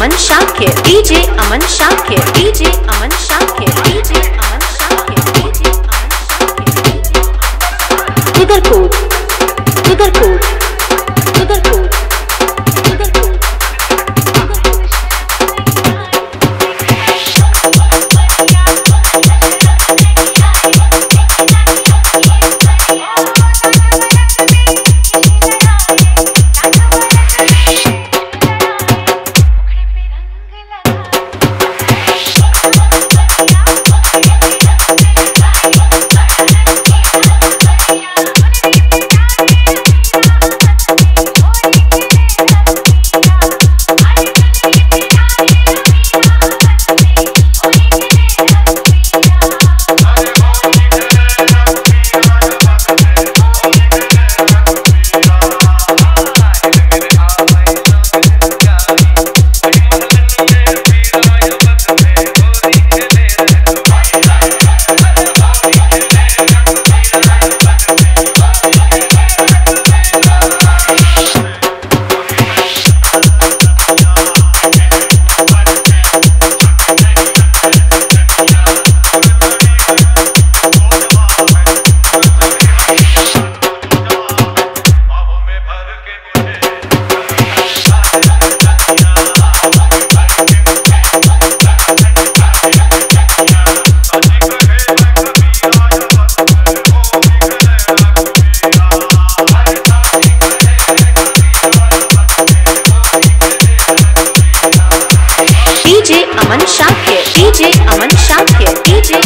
Aman Shakya DJ Aman Shakya DJ Aman Shakya DJ Aman Shah DJ Aman Shah DJ